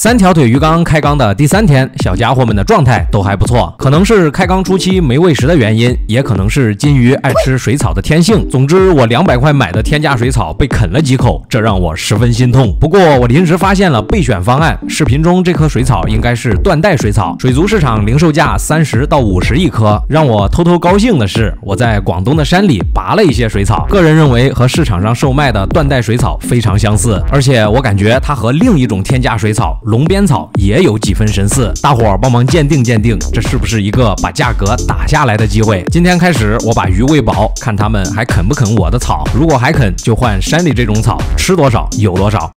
三条腿鱼缸开缸的第三天，小家伙们的状态都还不错，可能是开缸初期没喂食的原因，也可能是金鱼爱吃水草的天性。总之，我两百块买的天价水草被啃了几口，这让我十分心痛。不过，我临时发现了备选方案，视频中这棵水草应该是缎带水草，水族市场零售价三十到五十一颗。让我偷偷高兴的是，我在广东的山里拔了一些水草，个人认为和市场上售卖的缎带水草非常相似，而且我感觉它和另一种天价水草。龙鞭草也有几分神似，大伙儿帮忙鉴定鉴定，这是不是一个把价格打下来的机会？今天开始，我把鱼喂饱，看他们还啃不啃我的草。如果还啃，就换山里这种草，吃多少有多少。